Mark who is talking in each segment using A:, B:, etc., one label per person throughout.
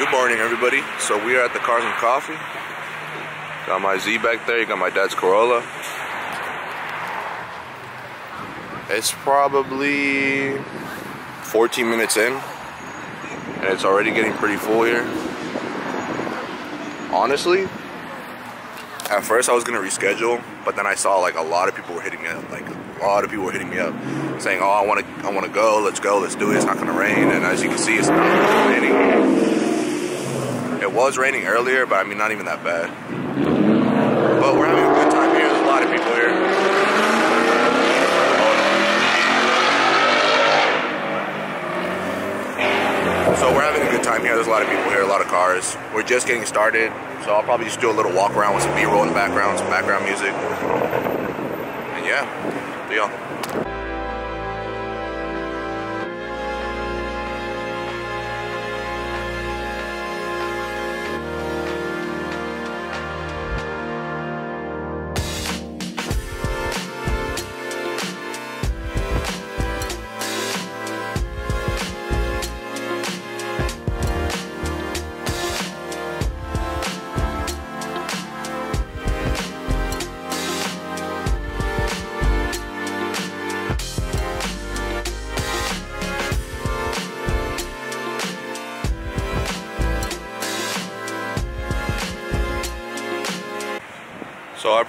A: Good morning, everybody. So we are at the Cars and Coffee. Got my Z back there. You got my dad's Corolla. It's probably 14 minutes in, and it's already getting pretty full here. Honestly, at first I was gonna reschedule, but then I saw like a lot of people were hitting me up. Like a lot of people were hitting me up, saying, "Oh, I want to, I want to go. Let's go. Let's do it. It's not gonna rain." And as you can see, it's not raining. It was raining earlier, but I mean, not even that bad. But we're having a good time here. There's a lot of people here. So we're having a good time here. There's a lot of people here, a lot of cars. We're just getting started, so I'll probably just do a little walk around with some B-roll in the background, some background music. And yeah, see y'all.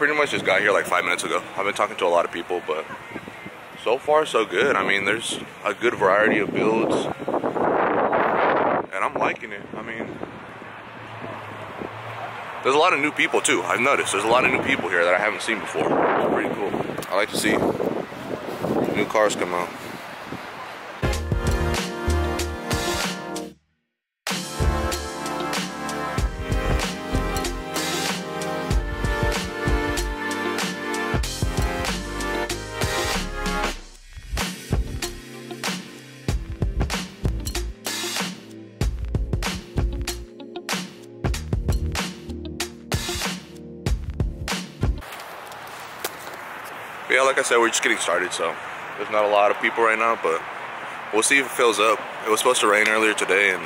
A: Pretty much just got here like five minutes ago. I've been talking to a lot of people, but so far so good. I mean, there's a good variety of builds, and I'm liking it. I mean, there's a lot of new people too. I've noticed there's a lot of new people here that I haven't seen before. It's pretty cool. I like to see new cars come out. Like I said, we're just getting started, so there's not a lot of people right now, but we'll see if it fills up. It was supposed to rain earlier today, and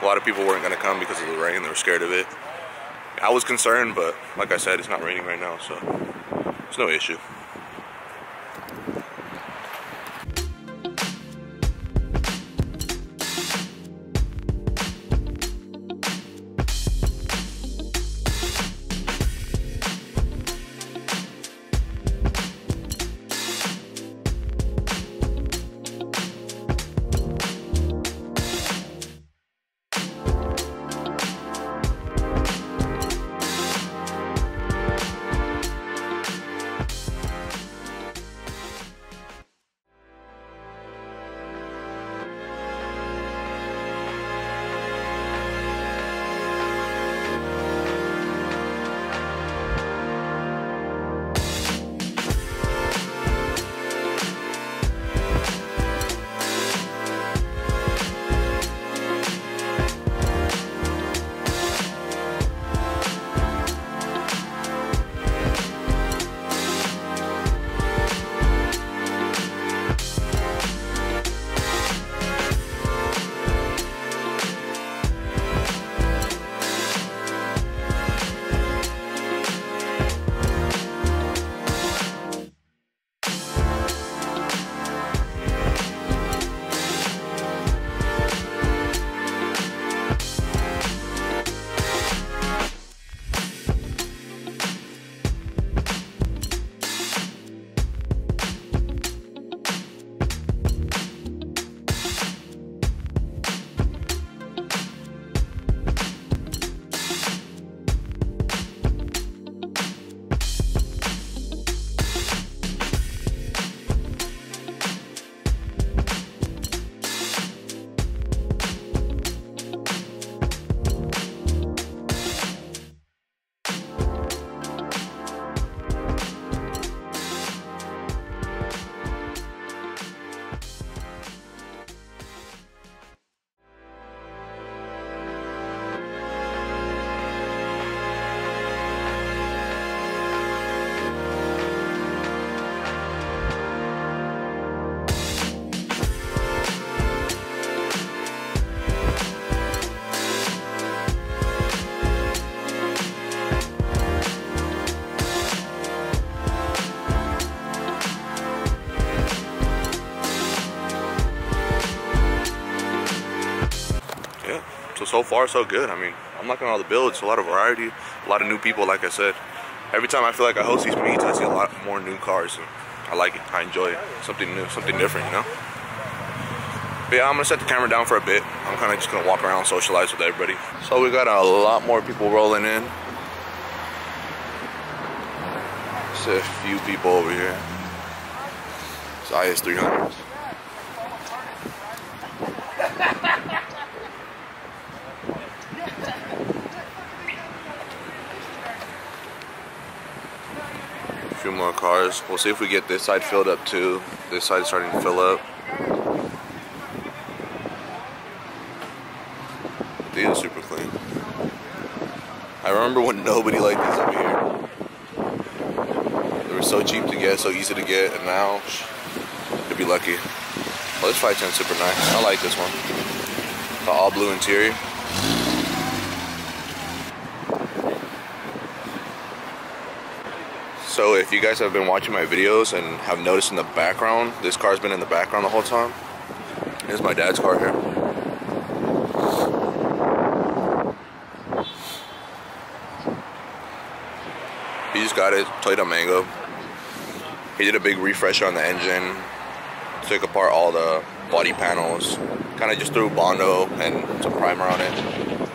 A: a lot of people weren't going to come because of the rain. They were scared of it. I was concerned, but like I said, it's not raining right now, so it's no issue. So far so good. I mean, I'm liking all the builds, a lot of variety, a lot of new people. Like I said, every time I feel like I host these meets, I see a lot more new cars, and I like it. I enjoy it. Something new, something different, you know. But yeah, I'm gonna set the camera down for a bit. I'm kind of just gonna walk around, socialize with everybody. So we got a lot more people rolling in. Just a few people over here. It's IS 300. Few more cars. We'll see if we get this side filled up too. This side's starting to fill up. These are super clean. I remember when nobody liked these over here. They were so cheap to get, so easy to get, and now you'd be lucky. Well, this 510 super nice. I like this one. The all blue interior. So if you guys have been watching my videos and have noticed in the background, this car's been in the background the whole time. Here's my dad's car here. He just got it, Toyota Mango. He did a big refresh on the engine, took apart all the body panels, kind of just threw Bondo and some primer on it.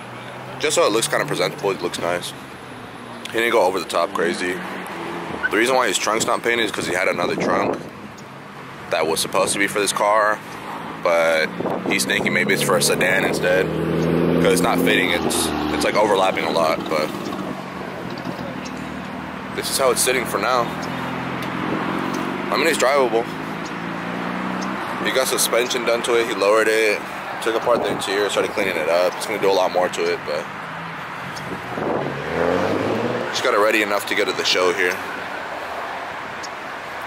A: Just so it looks kind of presentable, it looks nice. He didn't go over the top crazy. The reason why his trunk's not painted is because he had another trunk that was supposed to be for this car, but he's thinking maybe it's for a sedan instead because it's not fitting. It's it's like overlapping a lot, but this is how it's sitting for now. I mean, it's drivable. He got suspension done to it. He lowered it, took apart the interior, started cleaning it up. It's gonna do a lot more to it, but just got it ready enough to go to the show here.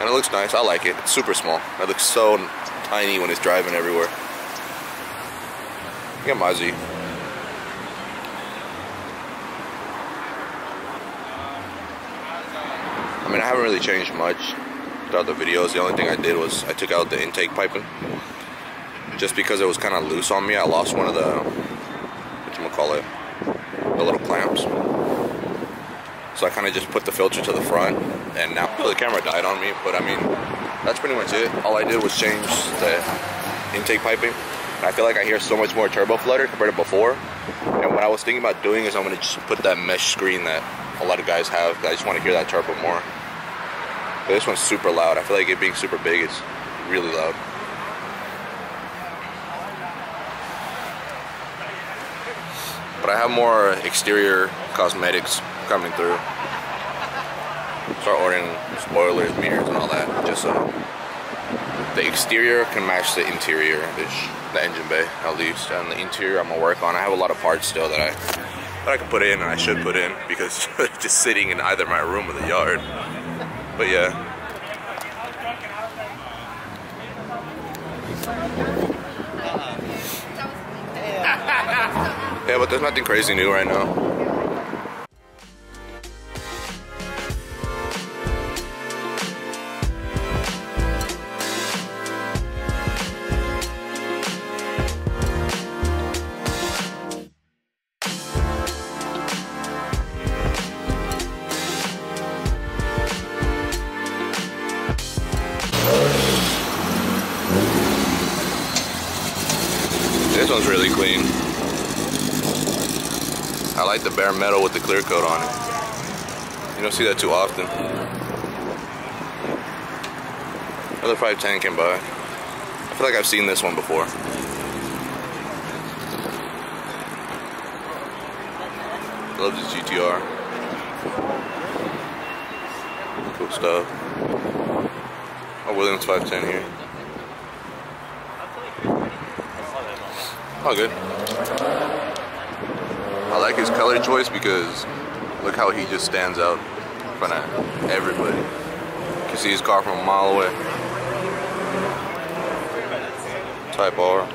A: And it looks nice. I like it. It's super small. It looks so tiny when it's driving everywhere. Look at my Z. I mean, I haven't really changed much throughout the videos. The only thing I did was I took out the intake piping. Just because it was kind of loose on me, I lost one of the, whatchamacallit, the little clamps. So I kind of just put the filter to the front, and now the camera died on me, but I mean, that's pretty much it. All I did was change the intake piping. And I feel like I hear so much more turbo flutter compared to before. And what I was thinking about doing is I'm gonna just put that mesh screen that a lot of guys have. I just want to hear that turbo more. But this one's super loud. I feel like it being super big is really loud. But I have more exterior cosmetics coming through. Start ordering spoilers, mirrors, and all that, just so the exterior can match the interior, the engine bay at least. And the interior I'm gonna work on. I have a lot of parts still that I that I can put in and I should put in because just sitting in either my room or the yard. But yeah. Yeah, but there's nothing crazy new right now. Really clean. I like the bare metal with the clear coat on it. You don't see that too often. Another 510 came by. I feel like I've seen this one before. Love this GTR. Cool stuff. Oh, Williams 510 here. All good. I like his color choice because look how he just stands out in front of everybody. You can see his car from a mile away. Type R.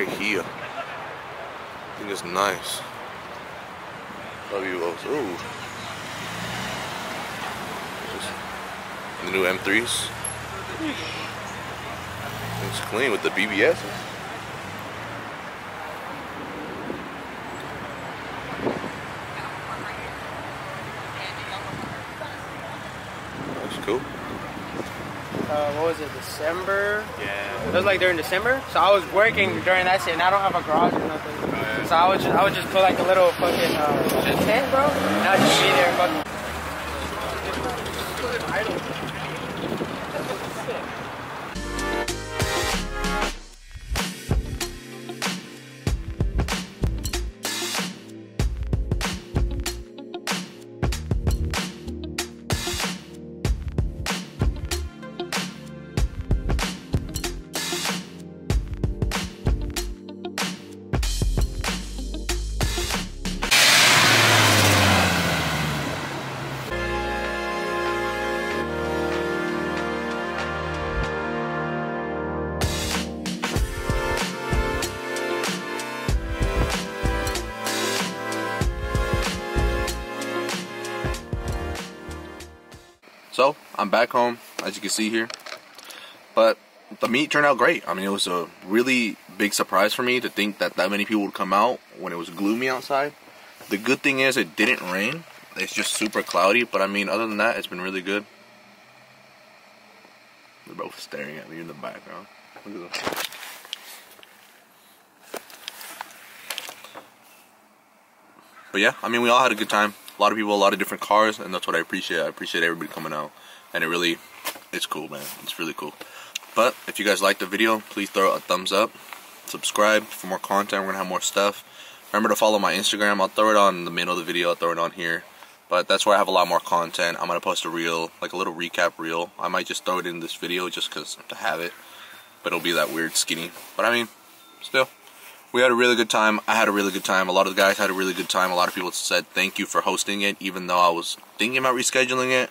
A: Right here. think it's nice. WOs. Ooh. The new M3s. It's clean with the BBS. That's cool.
B: Uh, what was it, December?
C: Yeah.
B: It was like during December. So I was working during that shit, and I don't have a garage or nothing. So I would just, I would just put like a little fucking uh, tent, bro, and I'd just be there, fucking.
A: I'm back home, as you can see here. But the meet turned out great. I mean, it was a really big surprise for me to think that that many people would come out when it was gloomy outside. The good thing is it didn't rain. It's just super cloudy. But I mean, other than that, it's been really good. They're both staring at me in the background. Look at them. But yeah, I mean, we all had a good time. A lot of people, a lot of different cars, and that's what I appreciate. I appreciate everybody coming out, and it really, it's cool, man. It's really cool. But if you guys liked the video, please throw a thumbs up, subscribe for more content. We're gonna have more stuff. Remember to follow my Instagram. I'll throw it on the middle of the video. I'll throw it on here. But that's where I have a lot more content. I'm gonna post a reel, like a little recap reel. I might just throw it in this video just cause to have it. But it'll be that weird skinny. But I mean, still we had a really good time. I had a really good time. A lot of the guys had a really good time. A lot of people said thank you for hosting it, even though I was thinking about rescheduling it.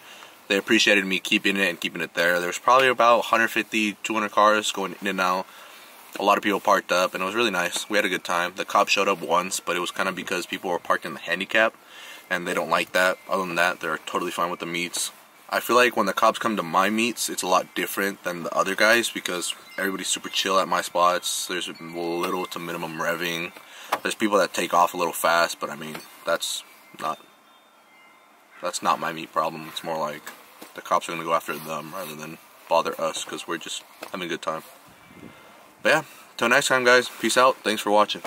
A: They appreciated me keeping it and keeping it there. There was probably about 150, 200 cars going in and out. A lot of people parked up, and it was really nice. We had a good time. The cops showed up once, but it was kind of because people were parked in the handicap, and they don't like that. Other than that, they're totally fine with the meets. I feel like when the cops come to my meets, it's a lot different than the other guys because everybody's super chill at my spots. There's little to minimum revving. There's people that take off a little fast, but I mean, that's not that's not my meet problem. It's more like the cops are gonna go after them rather than bother us because we're just having a good time. But yeah, till next time, guys. Peace out. Thanks for watching.